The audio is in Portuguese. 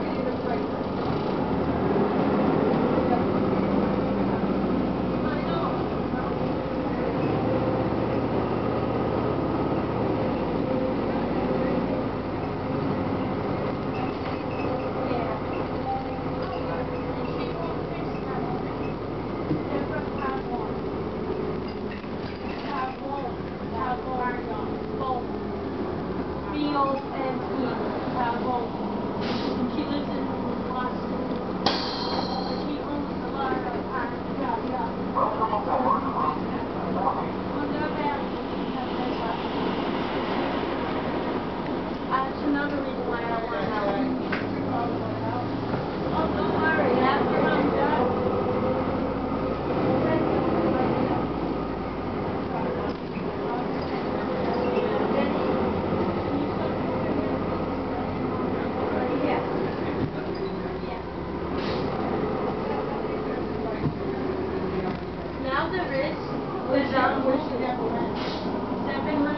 Thank you. Rich? Was um, Where's the